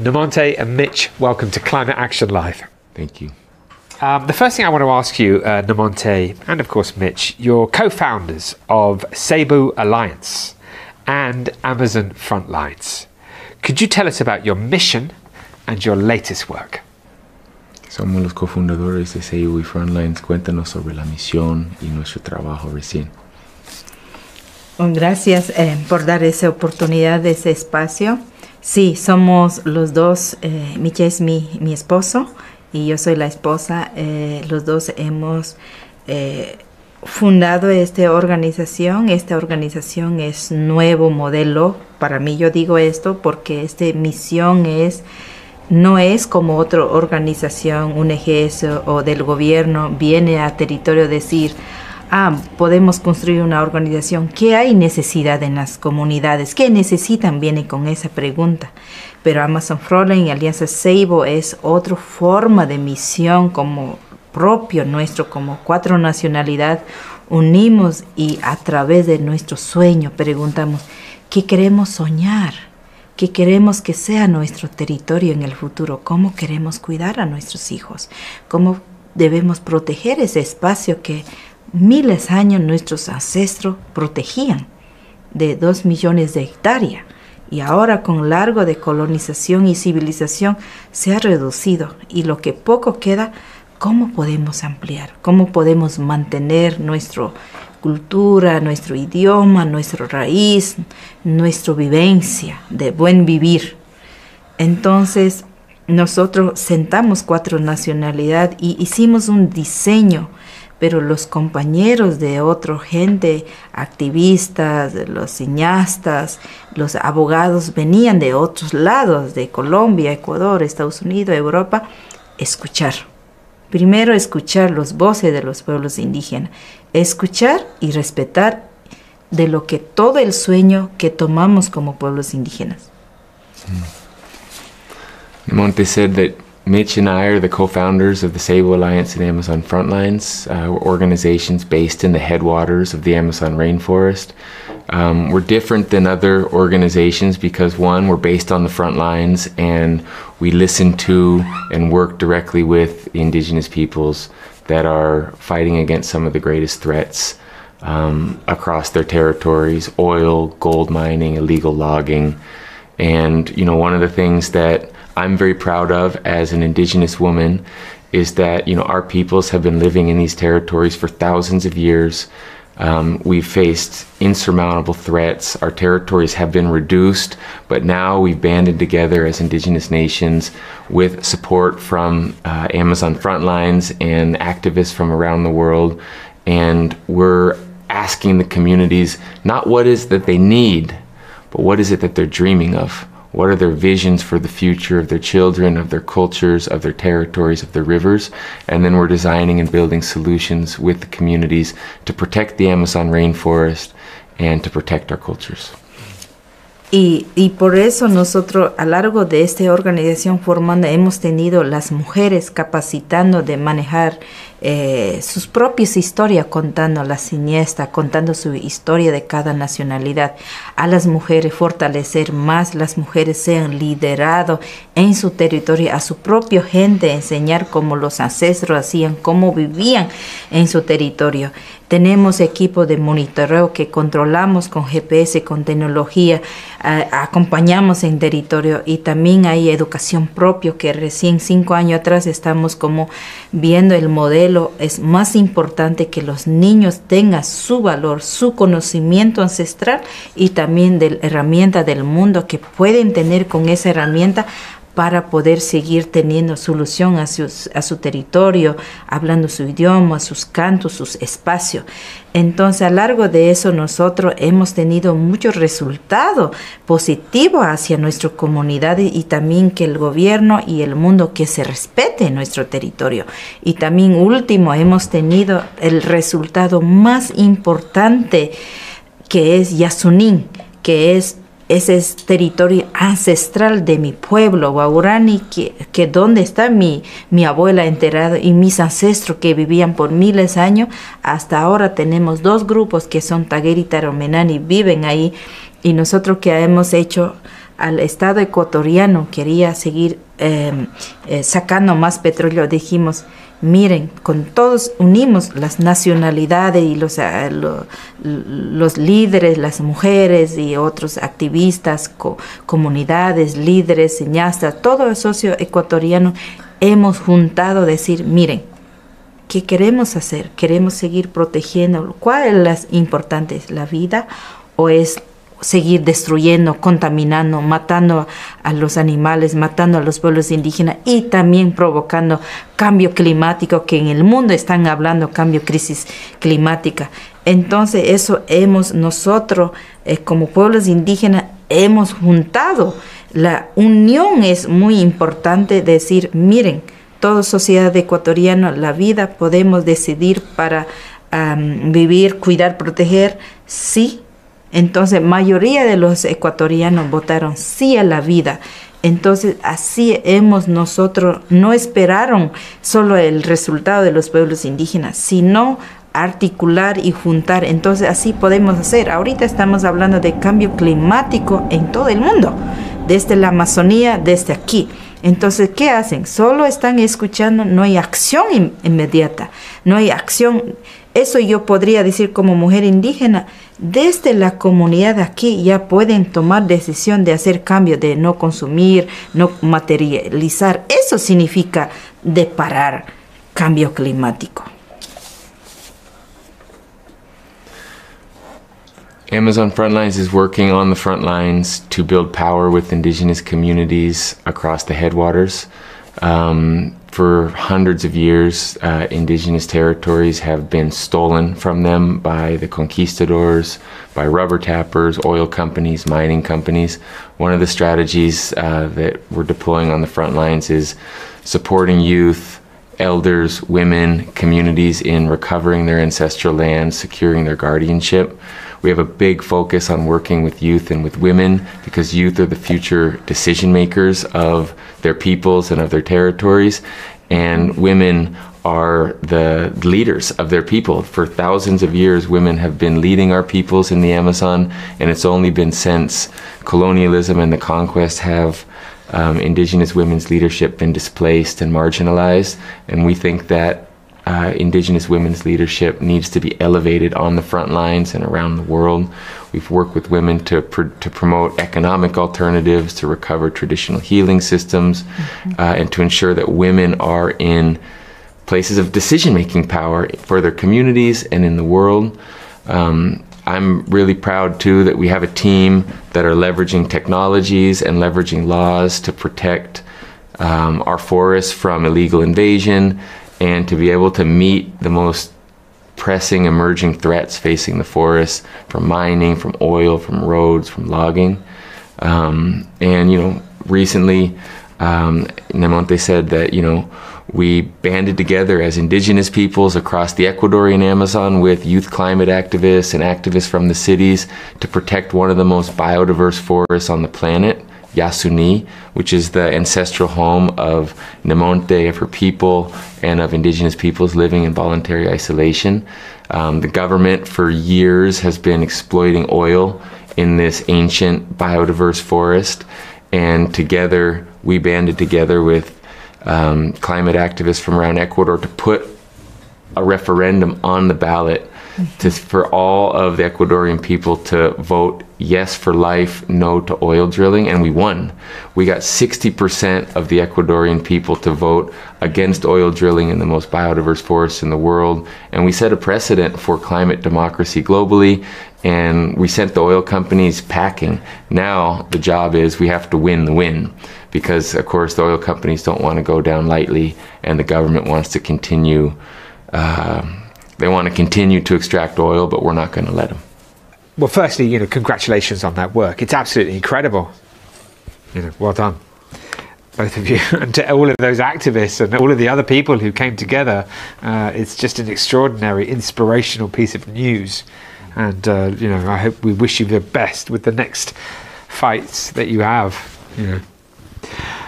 Nemonte and Mitch, welcome to Climate Action Live. Thank you. Um, the first thing I want to ask you, uh, Nemonte, and of course Mitch, you're co founders of Ceibo Alliance and Amazon Frontlines. Could you tell us about your mission and your latest work? Somos los cofundadores de CEU y Frontlines. Cuéntanos sobre la misión y nuestro trabajo recién. Gracias eh, por dar esa oportunidad ese espacio. Sí, somos los dos, eh, es mi, mi, esposo y yo soy la esposa. Eh, los dos hemos eh, fundado esta organización. Esta organización es nuevo modelo. Para mí yo digo esto porque esta misión es no es como otra organización, un ejército o del gobierno viene a territorio decir, ah, podemos construir una organización, ¿qué hay necesidad en las comunidades? ¿Qué necesitan? Viene con esa pregunta. Pero Amazon Frontline y Alianza Seibo es otra forma de misión como propio nuestro, como cuatro nacionalidad, unimos y a través de nuestro sueño preguntamos, ¿qué queremos soñar? ¿Qué queremos que sea nuestro territorio en el futuro? ¿Cómo queremos cuidar a nuestros hijos? ¿Cómo debemos proteger ese espacio que miles de años nuestros ancestros protegían de dos millones de hectáreas y ahora con largo de colonización y civilización se ha reducido y lo que poco queda, ¿cómo podemos ampliar? ¿Cómo podemos mantener nuestra cultura, nuestro idioma, nuestra raíz, nuestra vivencia de buen vivir? Entonces, nosotros sentamos cuatro nacionalidades y hicimos un diseño pero los compañeros de otra gente, activistas, los cineastas, los abogados venían de otros lados, de Colombia, Ecuador, Estados Unidos, Europa, escuchar. Primero escuchar los voces de los pueblos indígenas, escuchar y respetar de lo que todo el sueño que tomamos como pueblos indígenas. Mitch and I are the co-founders of the Ceibo Alliance and Amazon Frontlines. Uh, we're organizations based in the headwaters of the Amazon rainforest. Um, we're different than other organizations because one, we're based on the front lines and we listen to and work directly with indigenous peoples that are fighting against some of the greatest threats um, across their territories, oil, gold mining, illegal logging. And, you know, one of the things that I'm very proud of as an indigenous woman is that you know our peoples have been living in these territories for thousands of years. Um, we've faced insurmountable threats. Our territories have been reduced, but now we've banded together as indigenous nations with support from uh, Amazon Frontlines and activists from around the world. And we're asking the communities not what is that they need, but what is it that they're dreaming of? What are their visions for the future of their children, of their cultures, of their territories, of their rivers? And then we're designing and building solutions with the communities to protect the Amazon rainforest and to protect our cultures. Y, y, por eso nosotros a largo de esta organización formando hemos tenido las mujeres capacitando de manejar eh, sus propias historias, contando la siniestra, contando su historia de cada nacionalidad. A las mujeres fortalecer más, las mujeres sean liderados en su territorio, a su propia gente, enseñar cómo los ancestros hacían, cómo vivían en su territorio. Tenemos equipo de monitoreo que controlamos con GPS, con tecnología, acompañamos en territorio y también hay educación propia que recién cinco años atrás estamos como viendo el modelo. Es más importante que los niños tengan su valor, su conocimiento ancestral y también de la herramienta del mundo que pueden tener con esa herramienta para poder seguir teniendo solución a, su territorio, hablando su idioma, sus cantos, sus espacios. Entonces, a lo largo de eso, nosotros hemos tenido muchos resultados positivos hacia nuestra comunidad y también que el gobierno y el mundo que se respete nuestro territorio. Y también, último, hemos tenido el resultado más importante que es Yasunin, que es ese es territorio ancestral de mi pueblo, Waurani, que, que donde está mi, mi abuela enterrada y mis ancestros que vivían por miles de años. Hasta ahora tenemos dos grupos que son Taguer y Taromenani, viven ahí y nosotros que hemos hecho al Estado ecuatoriano quería seguir em, eh, sacando más petróleo, dijimos, miren, con todos unimos las nacionalidades y los, eh, los líderes, las mujeres y otros activistas, comunidades, líderes, cineastas, todo el socio ecuatoriano, hemos juntado decir, miren, ¿qué queremos hacer? ¿Queremos seguir protegiendo? ¿Cuál es las importantes? ¿La vida o es seguir destruyendo, contaminando, matando a los animales, matando a los pueblos indígenas y también provocando cambio climático, que en el mundo están hablando cambio, crisis climática. Entonces eso hemos nosotros eh, como pueblos indígenas hemos juntado. La unión es muy importante decir, miren, toda sociedad ecuatoriana, la vida podemos decidir para vivir, cuidar, proteger, sí entonces, mayoría de los ecuatorianos votaron sí a la vida. Entonces, así hemos nosotros, no esperaron solo el resultado de los pueblos indígenas, sino articular y juntar. Entonces, así podemos hacer. Ahorita estamos hablando de cambio climático en todo el mundo, desde la Amazonía, desde aquí. Entonces, ¿qué hacen? Solo están escuchando, no hay acción inmediata, no hay acción. Eso yo podría decir como mujer indígena, desde la comunidad aquí ya pueden tomar decisión de hacer cambio, de no consumir, no materializar. Eso significa de parar cambio climático. Amazon Frontlines is working on the front lines to build power with indigenous communities across the headwaters. Um, for hundreds of years, uh, indigenous territories have been stolen from them by the conquistadors, by rubber tappers, oil companies, mining companies. One of the strategies uh, that we're deploying on the front lines is supporting youth, elders, women, communities in recovering their ancestral lands, securing their guardianship. We have a big focus on working with youth and with women because youth are the future decision makers of their peoples and of their territories. And women are the leaders of their people. For thousands of years, women have been leading our peoples in the Amazon, and it's only been since colonialism and the conquest have um, indigenous women's leadership been displaced and marginalized. And we think that uh, Indigenous women's leadership needs to be elevated on the front lines and around the world. We've worked with women to, pr- to promote economic alternatives, to recover traditional healing systems, mm-hmm. uh, and to ensure that women are in places of decision making power for their communities and in the world. Um, I'm really proud too that we have a team that are leveraging technologies and leveraging laws to protect um, our forests from illegal invasion and to be able to meet the most pressing emerging threats facing the forests from mining, from oil, from roads, from logging. Um, and, you know, recently, um, Nemonte said that, you know, we banded together as indigenous peoples across the Ecuadorian Amazon with youth climate activists and activists from the cities to protect one of the most biodiverse forests on the planet. Yasuni, which is the ancestral home of Nemonte, of her people, and of indigenous peoples living in voluntary isolation. Um, the government for years has been exploiting oil in this ancient biodiverse forest, and together we banded together with um, climate activists from around Ecuador to put a referendum on the ballot to, for all of the Ecuadorian people to vote yes for life, no to oil drilling, and we won. We got 60% of the Ecuadorian people to vote against oil drilling in the most biodiverse forests in the world, and we set a precedent for climate democracy globally. And we sent the oil companies packing. Now the job is we have to win the win because, of course, the oil companies don't want to go down lightly, and the government wants to continue. Uh, they want to continue to extract oil, but we're not going to let them. Well, firstly, you know, congratulations on that work. It's absolutely incredible. You know, well done, both of you, and to all of those activists and all of the other people who came together. Uh, it's just an extraordinary, inspirational piece of news, and uh, you know, I hope we wish you the best with the next fights that you have. You know.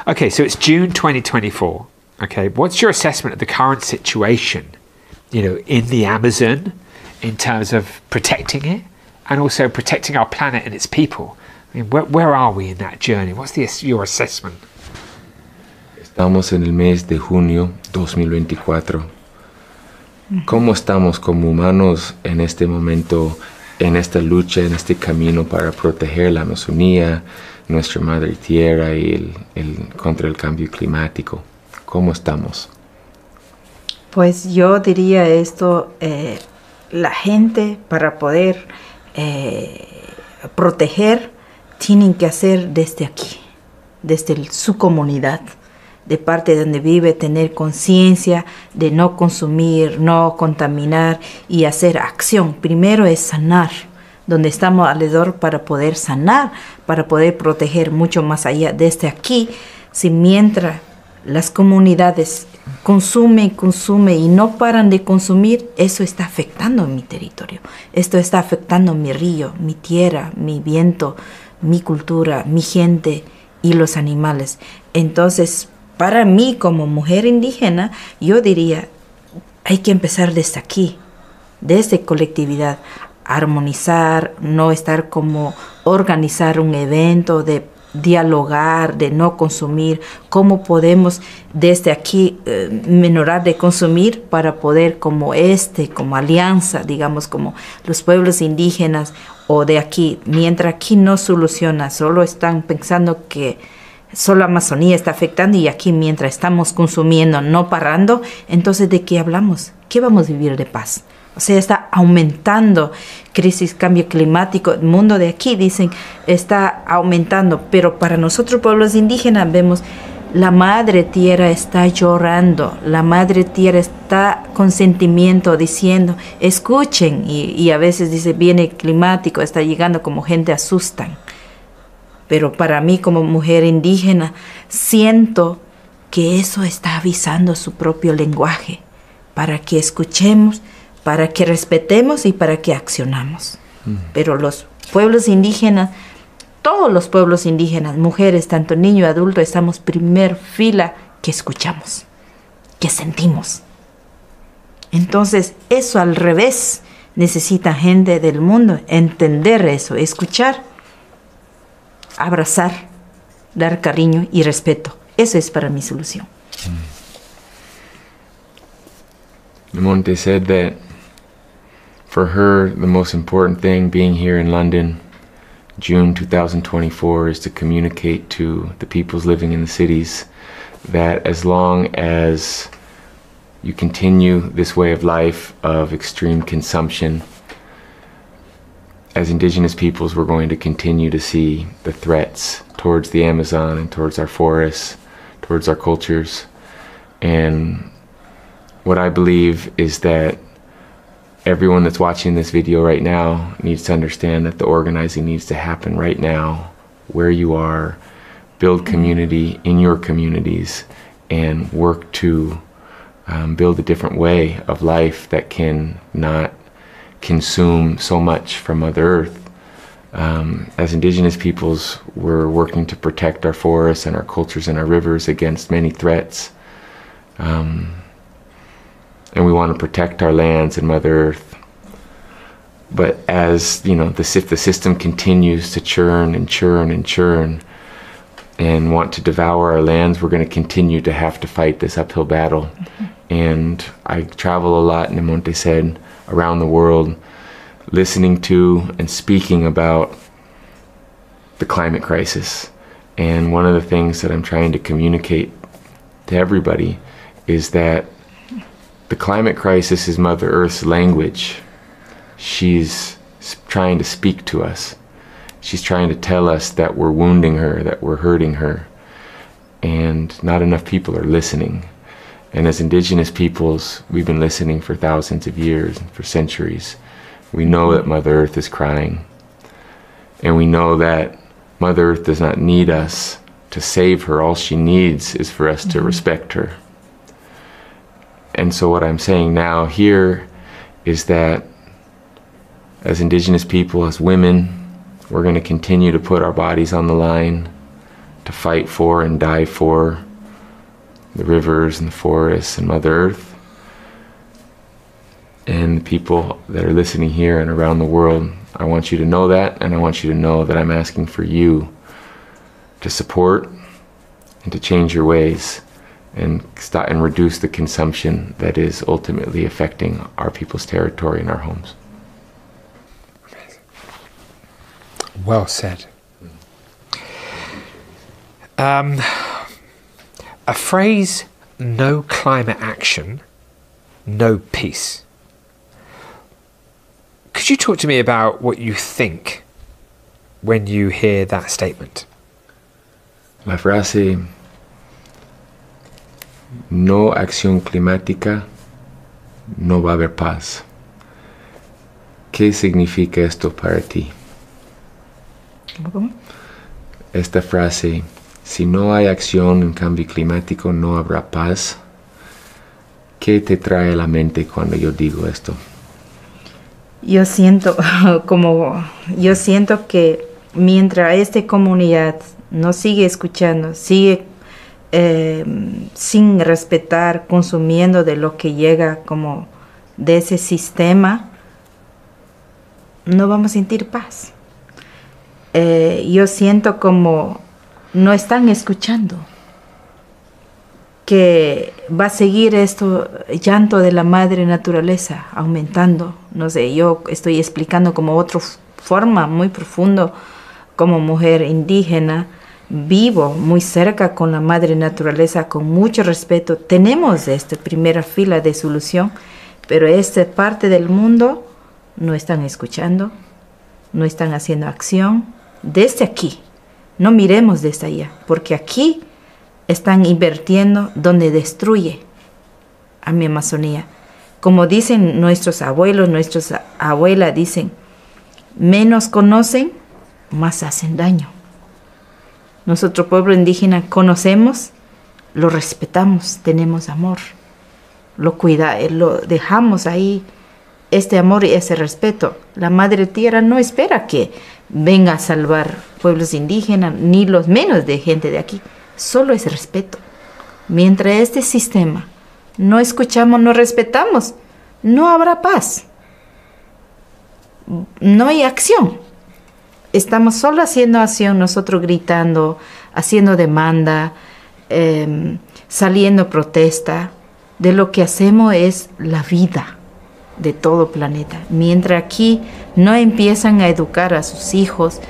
Okay, so it's June 2024. Okay, what's your assessment of the current situation you know, in the Amazon in terms of protecting it and also protecting our planet and its people. I mean, where, where are we in that journey? What's the, your assessment? Estamos en el mes de junio 2024. ¿Cómo estamos como humanos en este momento, en esta lucha, en este camino para proteger la Amazonía, nuestra madre tierra y el, el- contra el cambio climático? ¿Cómo estamos? Pues yo diría esto, eh, la gente para poder eh, proteger tienen que hacer desde aquí, desde su comunidad, de parte donde vive, tener conciencia de no consumir, no contaminar y hacer acción. Primero es sanar, donde estamos alrededor para poder sanar, para poder proteger mucho más allá. Desde aquí, si mientras las comunidades consumen, consumen y no paran de consumir, eso está afectando mi territorio. Esto está afectando mi río, mi tierra, mi viento, mi cultura, mi gente y los animales. Entonces, para mí como mujer indígena, yo diría, hay que empezar desde aquí, desde colectividad, armonizar, no estar como organizar un evento de dialogar, de no consumir, cómo podemos desde aquí eh, menorar de consumir para poder como este, como alianza, digamos, como los pueblos indígenas o de aquí, mientras aquí no soluciona, solo están pensando que solo Amazonía está afectando y aquí mientras estamos consumiendo, no parando, entonces ¿de qué hablamos? ¿Qué vamos a vivir de paz? O sea, está aumentando crisis, cambio climático. El mundo de aquí, dicen, está aumentando. Pero para nosotros, pueblos indígenas, vemos la madre tierra está llorando. La madre tierra está con sentimiento diciendo, escuchen. Y, y a veces dice, viene climático, está llegando como gente asustan. Pero para mí, como mujer indígena, siento que eso está avisando su propio lenguaje para que escuchemos para que respetemos y para que accionamos. Pero los pueblos indígenas, todos los pueblos indígenas, mujeres, tanto niño, adulto, estamos primer fila que escuchamos, que sentimos. Entonces, eso al revés, necesita gente del mundo entender eso, escuchar, abrazar, dar cariño y respeto. Eso es para mi solución. That for her, the most important thing being here in London, June 2024, is to communicate to the peoples living in the cities that as long as you continue this way of life of extreme consumption, as indigenous peoples, we're going to continue to see the threats towards the Amazon and towards our forests, towards our cultures. And what I believe is that everyone that's watching this video right now needs to understand that the organizing needs to happen right now, where you are, build community in your communities, and work to um, build a different way of life that can not consume so much from Mother Earth. Um, as Indigenous peoples, we're working to protect our forests and our cultures and our rivers against many threats. Um, and we want to protect our lands and Mother Earth. But as you know, the, if the system continues to churn and churn and churn and want to devour our lands, we're going to continue to have to fight this uphill battle. Mm-hmm. And I travel a lot, Nemonte said, around the world, listening to and speaking about the climate crisis. And one of the things that I'm trying to communicate to everybody is that the climate crisis is Mother Earth's language. She's trying to speak to us. She's trying to tell us that we're wounding her, that we're hurting her. And not enough people are listening. And as indigenous peoples, we've been listening for thousands of years, for centuries. We know that Mother Earth is crying. And we know that Mother Earth does not need us to save her. All she needs is for us to mm-hmm. respect her. And so, what I'm saying now here is that as Indigenous people, as women, we're going to continue to put our bodies on the line to fight for and die for the rivers and the forests and Mother Earth. And the people that are listening here and around the world, I want you to know that, and I want you to know that I'm asking for you to support and to change your ways and stop and reduce the consumption that is ultimately affecting our people's territory and our homes. Well said. Um, a phrase no climate action, no peace. Could you talk to me about what you think when you hear that statement? La frase no acción climática, no va a haber paz. ¿Qué significa esto para ti? Esta frase, si no hay acción en cambio climático, no habrá paz. ¿Qué te trae a la mente cuando yo digo esto? Yo siento como yo siento que mientras esta comunidad no sigue escuchando, sigue eh, sin respetar, consumiendo de lo que llega como de ese sistema, no vamos a sentir paz. Eh, yo siento como no están escuchando que va a seguir esto llanto de la madre naturaleza aumentando no sé yo estoy explicando como otra forma muy profundo como mujer indígena vivo muy cerca con la madre naturaleza con mucho respeto tenemos esta primera fila de solución pero esta parte del mundo no están escuchando no están haciendo acción desde aquí no miremos desde allá porque aquí están invirtiendo donde destruye a mi Amazonía. Como dicen nuestros abuelos, nuestras abuelas dicen, menos conocen, más hacen daño. Nosotros pueblo indígena conocemos, lo respetamos, tenemos amor, lo cuida, lo dejamos ahí este amor y ese respeto. La madre tierra no espera que venga a salvar pueblos indígenas ni los menos de gente de aquí solo es respeto. Mientras este sistema no escuchamos, no respetamos, no habrá paz. No hay acción. Estamos solo haciendo acción, nosotros gritando, haciendo demanda, eh, saliendo protesta. De lo que hacemos es la vida de todo planeta. Mientras aquí no empiezan a educar a sus hijos,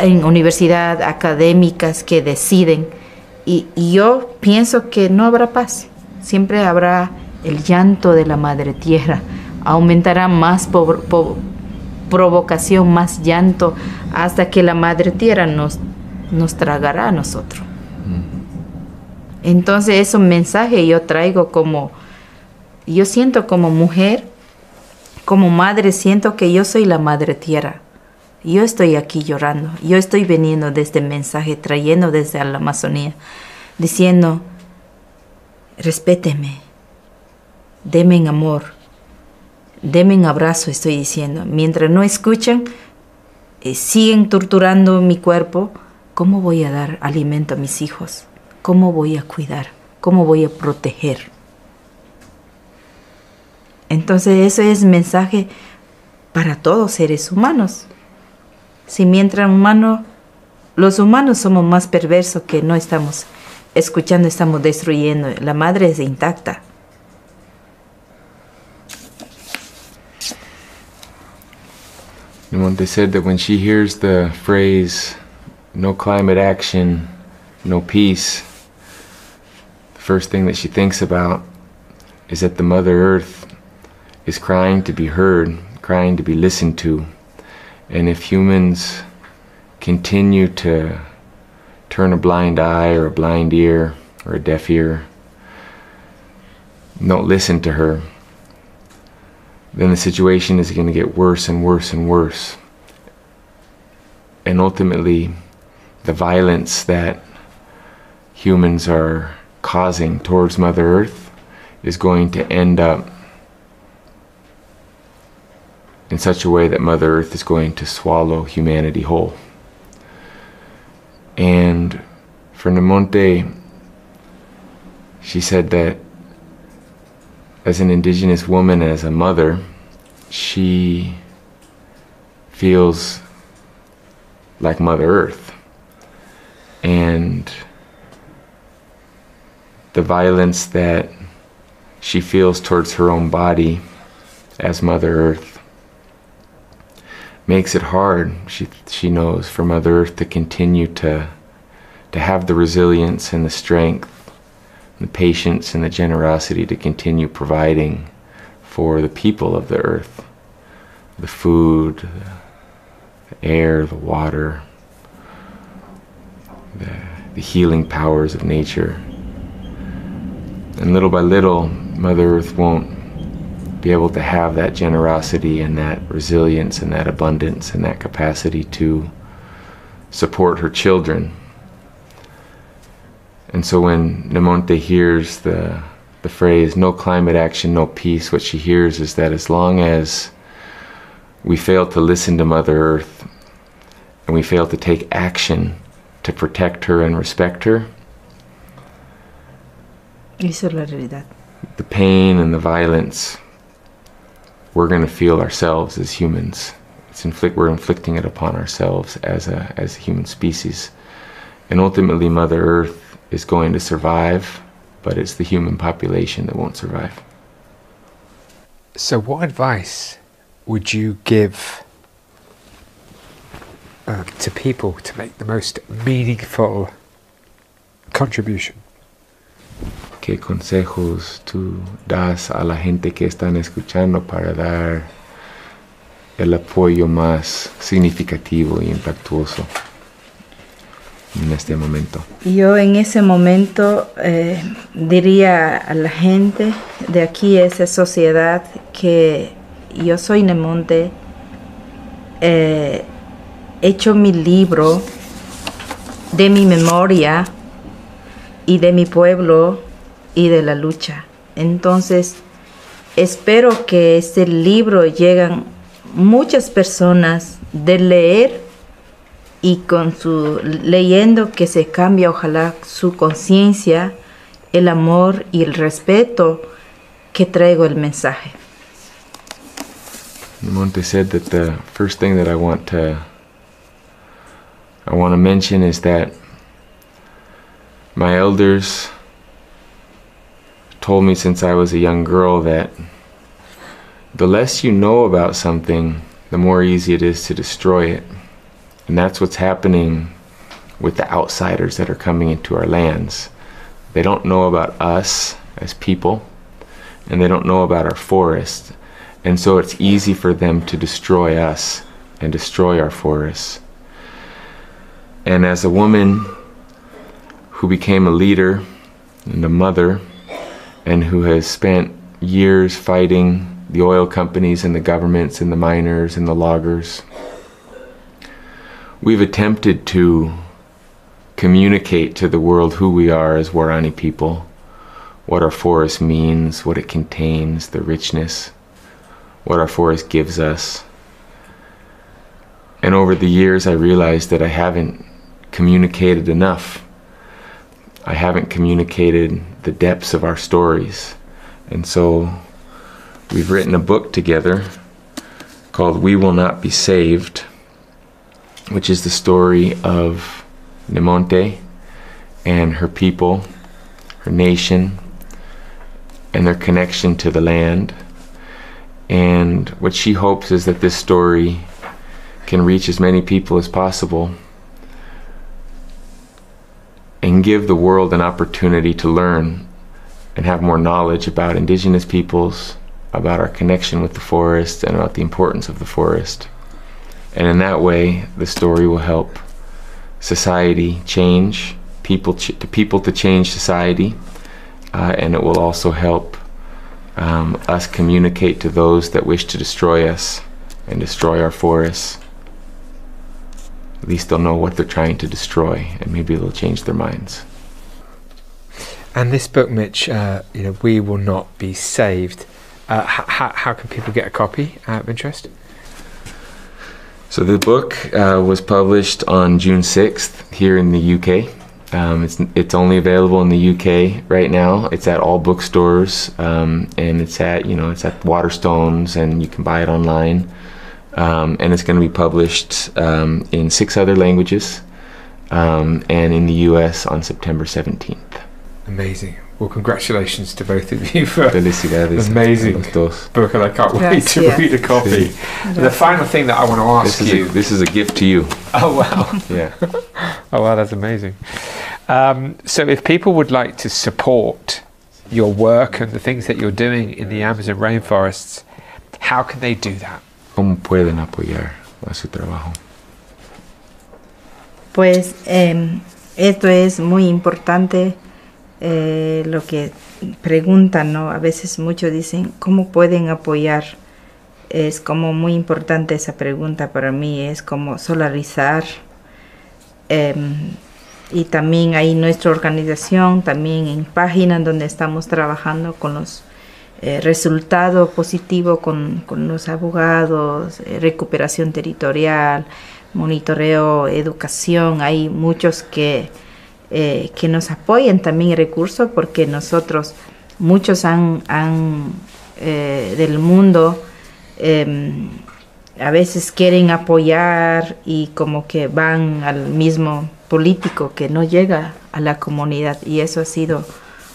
en universidad académicas que deciden y, yo pienso que no habrá paz, siempre habrá el llanto de la madre tierra, aumentará más provocación, más llanto, hasta que la madre tierra nos, nos tragará a nosotros. Entonces ese mensaje yo traigo como, yo siento como mujer, como madre, siento que yo soy la madre tierra yo estoy aquí llorando, yo estoy veniendo de este mensaje, trayendo desde la Amazonía, diciendo, respéteme, deme en amor, deme en abrazo, estoy diciendo. Mientras no escuchan, eh, siguen torturando mi cuerpo, ¿cómo voy a dar alimento a mis hijos? ¿Cómo voy a cuidar? ¿Cómo voy a proteger? Entonces ese es mensaje para todos seres humanos. Si mientras humano, los humanos somos más perversos que no estamos escuchando, estamos destruyendo. La madre es intacta. Monte said that when she hears the phrase, no climate action, no peace, the first thing that she thinks about is that the Mother Earth is crying to be heard, crying to be listened to. And if humans continue to turn a blind eye or a blind ear or a deaf ear, don't listen to her, then the situation is going to get worse and worse and worse. And ultimately, the violence that humans are causing towards Mother Earth is going to end up in such a way that Mother Earth is going to swallow humanity whole. And for Nemonte, she said that as an indigenous woman, as a mother, she feels like Mother Earth. And the violence that she feels towards her own body as Mother Earth makes it hard, she, she knows, for Mother Earth to continue to, to have the resilience and the strength, the patience and the generosity to continue providing for the people of the earth the food, the air, the water, the, the healing powers of nature. And little by little, Mother Earth won't be able to have that generosity and that resilience and that abundance and that capacity to support her children. And so when Nemonte hears the, the phrase, no climate action, no peace, what she hears is that as long as we fail to listen to Mother Earth and we fail to take action to protect her and respect her, Eso es la realidad. the pain and the violence we're going to feel ourselves as humans. It's inflict, we're inflicting it upon ourselves as a, as a human species. And ultimately, Mother Earth is going to survive, but it's the human population that won't survive. So, what advice would you give um, to people to make the most meaningful contribution? ¿Qué consejos tú das a la gente que están escuchando para dar el apoyo más significativo y impactuoso en este momento? Yo en ese momento eh, diría a la gente de aquí, esa sociedad, que yo soy Nemonte, eh, he hecho mi libro de mi memoria y de mi pueblo y de la lucha. Entonces, espero que este libro lleguen muchas personas de leer y con su leyendo que se cambia ojalá su conciencia, el amor y el respeto que traigo el mensaje. Monte said that the first thing that I want to I want to mention is that my elders told me since I was a young girl that the less you know about something, the more easy it is to destroy it. And that's what's happening with the outsiders that are coming into our lands. They don't know about us as people, and they don't know about our forest. And so it's easy for them to destroy us and destroy our forests. And as a woman who became a leader and a mother, and who has spent years fighting the oil companies and the governments and the miners and the loggers. We've attempted to communicate to the world who we are as Waorani people, what our forest means, what it contains, the richness, what our forest gives us. And over the years, I realized that I haven't communicated enough. I haven't communicated the depths of our stories. And so we've written a book together called We Will Not Be Saved, which is the story of Nemonte and her people, her nation, and their connection to the land. And what she hopes is that this story can reach as many people as possible and give the world an opportunity to learn and have more knowledge about indigenous peoples, about our connection with the forest, and about the importance of the forest. And in that way, the story will help society change, people ch- to people to change society, uh, and it will also help um, us communicate to those that wish to destroy us and destroy our forests at least they'll know what they're trying to destroy, and maybe they'll change their minds. And this book, Mitch, uh, you know, we will not be saved. Uh, how, how can people get a copy out of interest? So the book uh, was published on June 6th here in the UK, Um, it's it's only available in the UK right now. It's at all bookstores, um, and it's at you know it's at Waterstones, and you can buy it online. Um, and it's going to be published um, in six other languages, um, and in the US on September 17th. Amazing. Well, congratulations to both of you for Felicidades. Amazing. a los book, and I can't wait to Gracias. read a copy. The final thing that I want to ask This is, you. a, this is a gift to you. oh wow! Yeah. Oh wow, that's amazing. Um, so, if people would like to support your work and the things that you're doing in the Amazon rainforests, how can they do that? ¿Cómo pueden apoyar a su trabajo? Pues em, esto es muy importante eh, lo que preguntan, ¿no? A veces muchos dicen, ¿cómo pueden apoyar? Es como muy importante esa pregunta para mí, es como solarizar. em, y también hay nuestra organización, también en páginas donde estamos trabajando con los eh, resultados positivos con, con los abogados, eh, recuperación territorial, monitoreo, educación. Hay muchos que, eh, que nos apoyan también recursos porque nosotros, muchos han, eh, del mundo, em, a veces quieren apoyar y como que van al mismo político que no llega a la comunidad y eso ha sido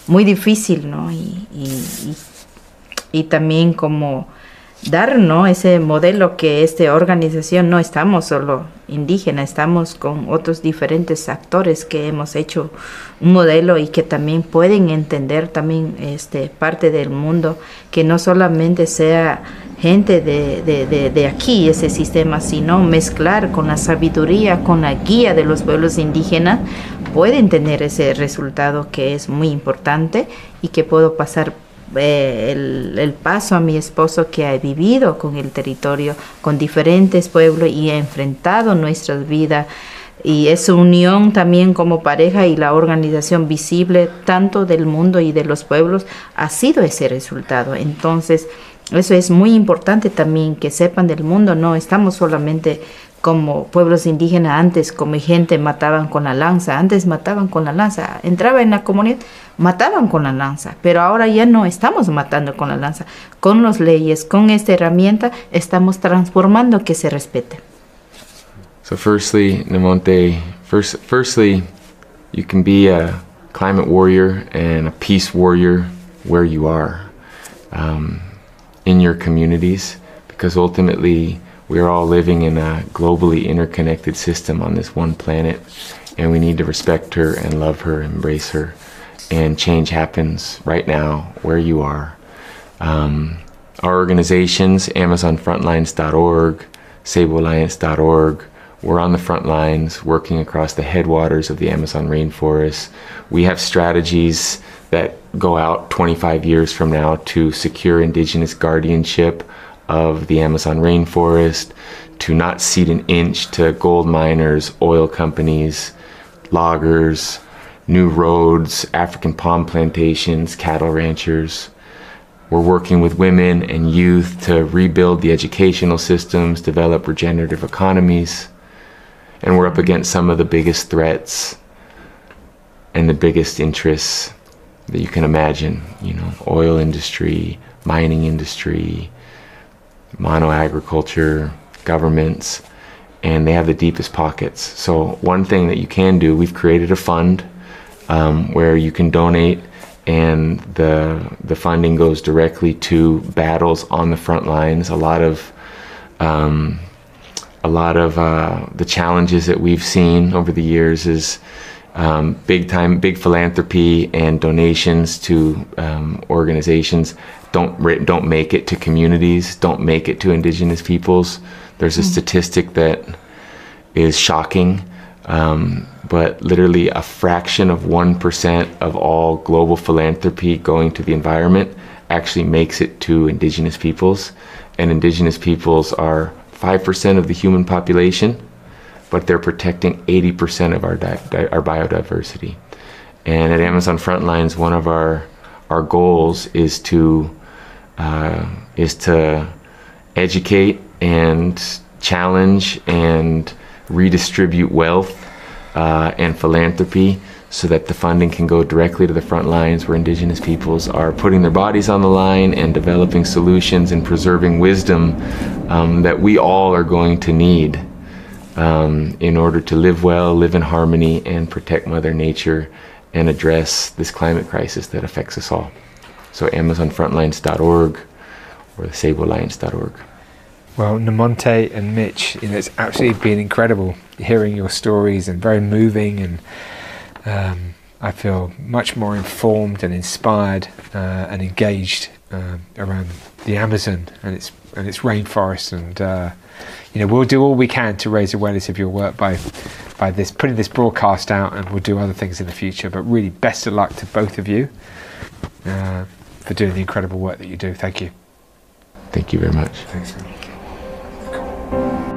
muy difícil, ¿no? Y- y también como dar, ¿no? Ese modelo que esta organización no estamos solo indígenas, estamos con otros diferentes actores que hemos hecho un modelo y que también pueden entender también este parte del mundo que no solamente sea gente de, de, de, de aquí ese sistema, sino mezclar con la sabiduría, con la guía de los pueblos indígenas, pueden tener ese resultado que es muy importante y que puedo pasar eh, el, el paso a mi esposo que ha vivido con el territorio, con diferentes pueblos y ha enfrentado nuestras vidas. Y esa unión también como pareja y la organización visible tanto del mundo y de los pueblos ha sido ese resultado. Entonces, eso es muy importante también que sepan del mundo, no estamos solamente como pueblos indígenas antes, como gente mataban con la lanza, antes mataban con la lanza, entraba en la comunidad, mataban con la lanza, pero ahora ya no estamos matando con la lanza, con las leyes, con esta herramienta estamos transformando que se respete. So, firstly, Namonte, first, firstly, you can be a climate warrior and a peace warrior where you are um, in your communities, because ultimately we are all living in a globally interconnected system on this one planet, and we need to respect her and love her, embrace her, and change happens right now where you are. Um, our organizations, AmazonFrontlines.org, CeiboAlliance.org, we're on the front lines working across the headwaters of the Amazon rainforest. We have strategies that go out 25 years from now to secure indigenous guardianship of the Amazon rainforest, to not cede an inch to gold miners, oil companies, loggers, new roads, African palm plantations, cattle ranchers. We're working with women and youth to rebuild the educational systems, develop regenerative economies. And we're up against some of the biggest threats and the biggest interests that you can imagine, you know, oil industry, mining industry, mono agriculture, governments, and they have the deepest pockets. So, one thing that you can do, we've created a fund um, where you can donate, and the the funding goes directly to battles on the front lines. A lot of um, a lot of uh, the challenges that we've seen over the years is um, big time, big philanthropy and donations to um, organizations don't don't make it to communities, don't make it to indigenous peoples. There's a statistic that is shocking, um, but literally a fraction of one percent of all global philanthropy going to the environment actually makes it to indigenous peoples, and indigenous peoples are five percent of the human population but they're protecting 80% of our, di- our biodiversity. And at Amazon Frontlines, one of our our goals is to uh, is to educate and challenge and redistribute wealth uh, and philanthropy so that the funding can go directly to the front lines where Indigenous peoples are putting their bodies on the line and developing solutions and preserving wisdom um, that we all are going to need um, in order to live well, live in harmony, and protect Mother Nature and address this climate crisis that affects us all. So, AmazonFrontlines.org or CeiboAlliance.org. Well, Nemonte and Mitch, you know, it's absolutely been incredible hearing your stories and very moving, and um, I feel much more informed and inspired uh, and engaged uh, around the Amazon and its and its rainforest, and uh, you know, we'll do all we can to raise awareness of your work by by this putting this broadcast out, and we'll do other things in the future. But really, best of luck to both of you uh, for doing the incredible work that you do. Thank you. Thank you very much. Thanks.